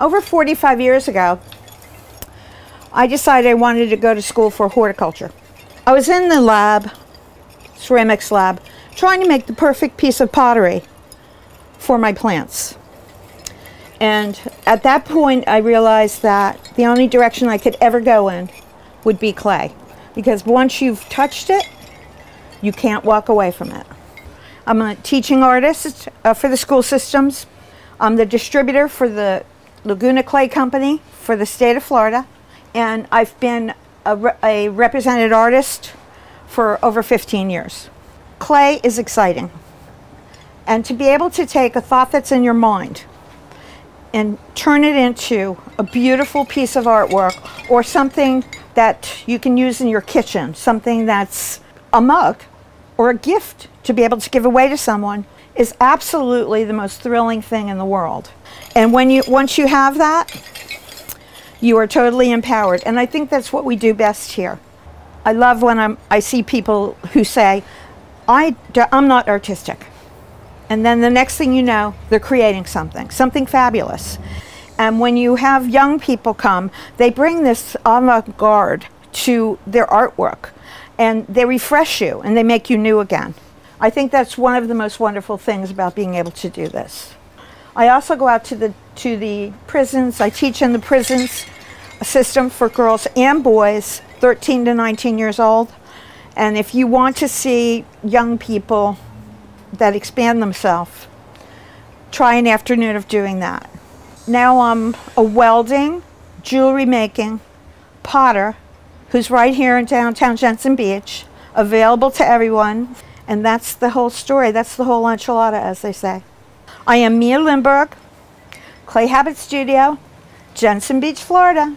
Over 45 years ago, I decided I wanted to go to school for horticulture. I was in the lab, ceramics lab, trying to make the perfect piece of pottery for my plants. And at that point, I realized that the only direction I could ever go in would be clay. Because once you've touched it, you can't walk away from it. I'm a teaching artist uh, for the school systems. I'm the distributor for the Laguna Clay Company for the state of Florida. And I've been a, a represented artist for over 15 years. Clay is exciting. And to be able to take a thought that's in your mind and turn it into a beautiful piece of artwork or something that you can use in your kitchen, something that's a mug or a gift to be able to give away to someone is absolutely the most thrilling thing in the world. And when you once you have that, you are totally empowered. And I think that's what we do best here. I love when I'm, I see people who say, I, I'm not artistic. And then the next thing you know, they're creating something, something fabulous. And when you have young people come, they bring this avant garde to their artwork and they refresh you and they make you new again. I think that's one of the most wonderful things about being able to do this. I also go out to the, to the prisons. I teach in the prisons a system for girls and boys 13 to 19 years old. And if you want to see young people that expand themselves, try an afternoon of doing that. Now I'm a welding, jewelry making, potter, who's right here in downtown Jensen Beach, available to everyone. And that's the whole story. That's the whole enchilada, as they say. I am Mia Lindberg, Clay Habit Studio, Jensen Beach, Florida.